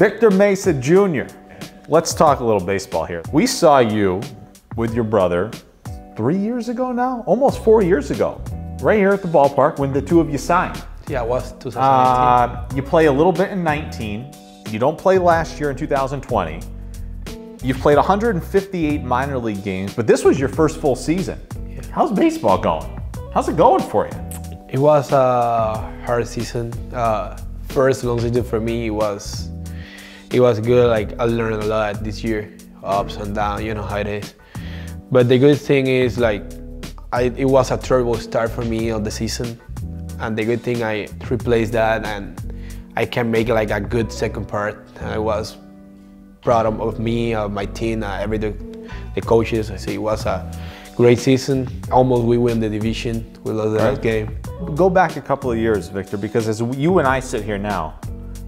Victor Mesa Jr. Let's talk a little baseball here. We saw you with your brother three years ago now, almost four years ago, right here at the ballpark when the two of you signed. Yeah, it was 2018. Uh, you play a little bit in 19. You don't play last year in 2020. You've played 158 minor league games, but this was your first full season. How's baseball going? How's it going for you? It was a hard season. Uh, first long season for me it was it was good. Like I learned a lot this year, ups and downs. You know how it is. But the good thing is like I, it was a terrible start for me of the season, and the good thing I replaced that and I can make like a good second part. I was proud of, me, of my team, uh, every the, the coaches. I say it was a great season. Almost we win the division. We lost the Right. game. Go back a couple of years, Victor, because as you and I sit here now,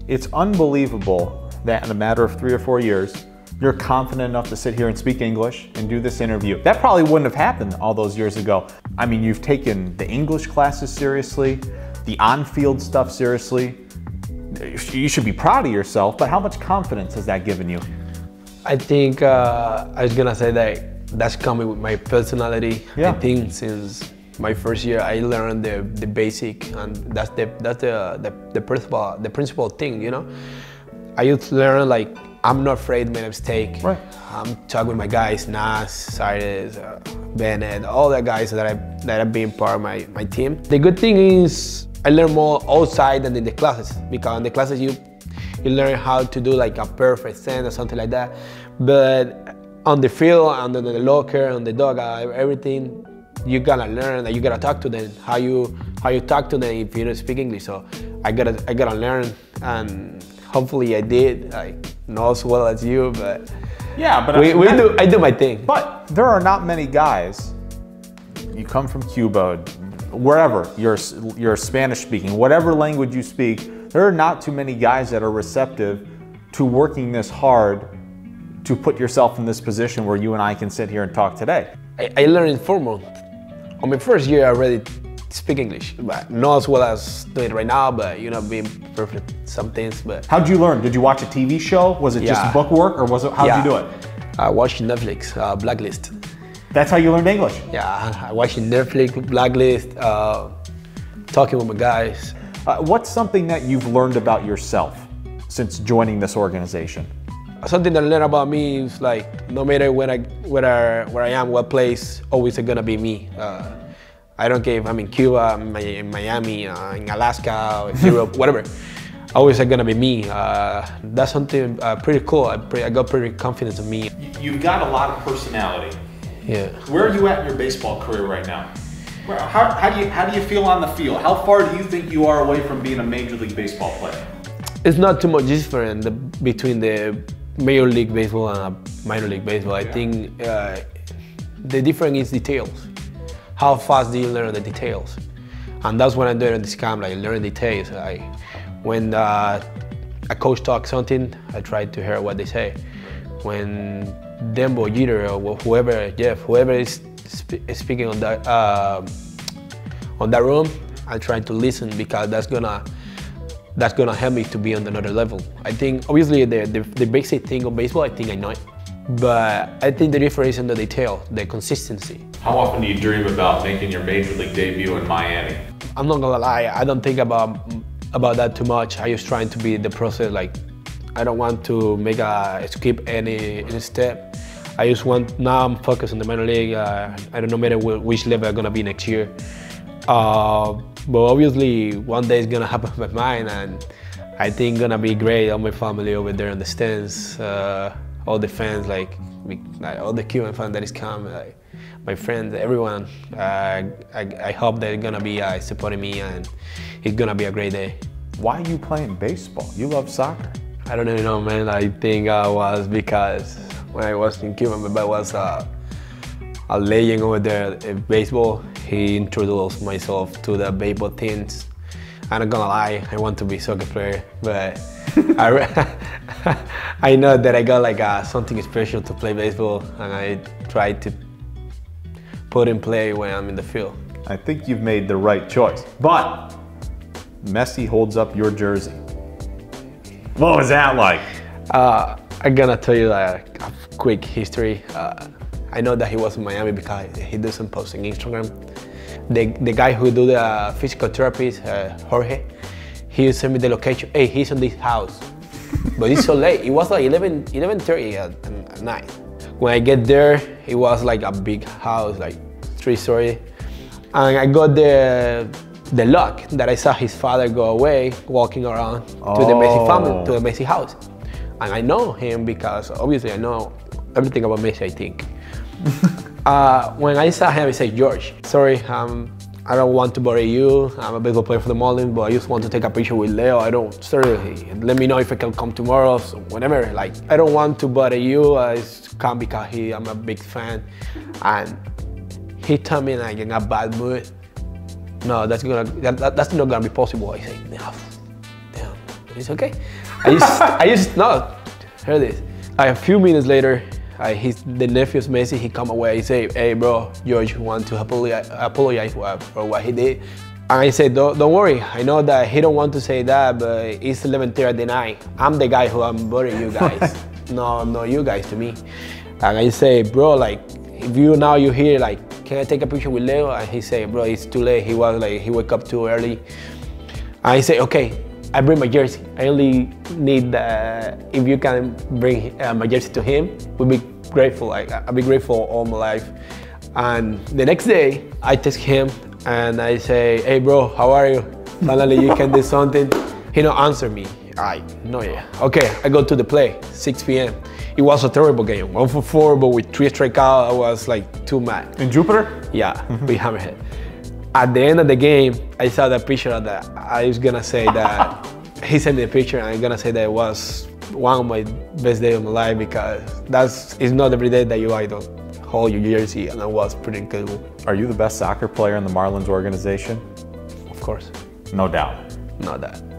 it's unbelievable that in a matter of three or four years, you're confident enough to sit here and speak English and do this interview. That probably wouldn't have happened all those years ago. I mean, you've taken the English classes seriously, the on field stuff seriously. You should be proud of yourself, but how much confidence has that given you? I think uh, I was gonna say that that's coming with my personality. Yeah. I think since my first year, I learned the, the basic, and that's the that's the, the the principal the principal thing. You know, I used to learn like I'm not afraid to make a mistake. Right. I'm talking with my guys, Nas, Cyrus, uh, Bennett, all the guys that I that have been part of my, my team. The good thing is I learn more outside than in the classes because in the classes you you learn how to do like a perfect stand or something like that. But on the field, on the, locker, on the dugout, everything you gotta learn that you gotta talk to them how you how you talk to them if you don't speak English. So I gotta I gotta learn and hopefully I did like not as well as you, but Yeah, but we, we do I do my thing. But there are not many guys. You come from Cuba, wherever you're you're Spanish speaking, whatever language you speak. There are not too many guys that are receptive to working this hard to put yourself in this position where you and I can sit here and talk today. I, I learned in four months. On my first year, I already speak English, but not as well as doing it right now. But you know, being perfect some things. But How'd you learn? Did you watch a TV show? Was it Yeah. just book work, or was it? How'd yeah, you do it? I watched Netflix, uh, Blacklist. That's how you learned English. Yeah, I watched Netflix, Blacklist, uh, talking with my guys. Uh, what's something that you've learned about yourself since joining this organization? Something that I learned about me is like no matter where I where I, where I am, what place, always it's gonna be me. Uh, I don't care if I'm in Cuba, in, Miami, uh, in Alaska, Europe, whatever. Always gonna be me. Uh, that's something uh, pretty cool. I, pre- I got pretty confident in me. You've got a lot of personality. Yeah. Where are you at in your baseball career right now? How, how, do you, how do you feel on the field? How far do you think you are away from being a Major League Baseball player? It's not too much different the, between the major league baseball and minor league baseball. I think uh, the difference is details. How fast do you learn the details? And that's what I'm doing in this camp. Like learn details. I, when uh, a coach talks something, I try to hear what they say. When Dembo, Jeter, or whoever, Jeff, whoever is sp- speaking on that uh, on that room, I try to listen because that's gonna that's gonna help me to be on another level. I think obviously the, the, the basic thing of baseball, I think I know it. But I think the difference is in the detail, the consistency. How often do you dream about making your Major League debut in Miami? I'm not gonna lie, I don't think about about that too much. I just trying to be the process like I don't want to make a skip any, any step. I just want now I'm focused on the minor league. Uh, I don't know matter which level I'm gonna be next year. Uh, but obviously one day it's gonna happen with mine and I think gonna be great. All my family over there understands. uh, all the fans like, we- like all the Cuban fans that is coming, like, my friends, everyone. Uh, I, I hope they're gonna be uh, supporting me and it's gonna be a great day. Why are you playing baseball? You love soccer. I don't even know, man. I think I was because when I was in Cuba, my dad was uh, a legend over there in baseball. He introduced myself to the baseball teams. I'm not gonna lie, I want to be soccer player, but I, I know that I got like uh, something special to play baseball, and I try to put in play when I'm in the field. I think you've made the right choice. But Messi holds up your jersey. What was that like? Uh, I'm gonna tell you a, a quick history. Uh, I know that he was in Miami because he doesn't post on Instagram. The, the guy who do the physical therapist, uh, Jorge, he sent me the location. Hey, he's in this house. But it's so late. It was like 11, 11.30 at, at night. When I get there, it was like a big house, like three story. And I got the the luck that I saw his father go away, walking around to the Messi family, Oh. to the Messi house. And I know him because obviously I know everything about Messi, I think. uh, when I saw him, I said, George, sorry, um, I don't want to bother you. I'm a baseball player for the Marlins, but I just want to take a picture with Leo. I don't, seriously, let me know if I can come tomorrow, so whenever. Like, I don't want to bother you. I come because he, I'm a big fan. And he told me like in a bad mood. No, that's gonna that, that- that's not gonna be possible. I say, no, damn, it's okay. I just I just no, hear this. Like a few minutes later, I, his the nephew's Messi. He come away. He say, hey bro, George want to apologize, for, what he did. And I said, don't, don't worry. I know that he don't want to say that, but it's 11:30 at the night. I'm the guy who I'm bothering you guys. no, no, you guys to me. And I say, bro, like if you now you here like can I take a picture with Leo? And he say, bro, it's too late. He was like he wake up too early. And I say, okay, I bring my jersey. I only need uh, if you can bring uh, my jersey to him, we'll be grateful. Like I'll be grateful all my life. And the next day, I text him and I say, hey bro, how are you? Finally, you can do something. He don't answer me. I no yeah. Okay, I go to the play, 6 p.m. It was a terrible game, one for four, but with three strikeouts, I was like too mad. In Jupiter? Yeah, we hammerhead. At the end of the game, I saw the picture of that. I was gonna say that he sent me a picture, and I'm gonna say that it was one of my best day of my life because that's it's not every day that you idol hold your jersey, and it was pretty incredible, Are you the best soccer player in the Marlins organization? of course. No doubt. Not that.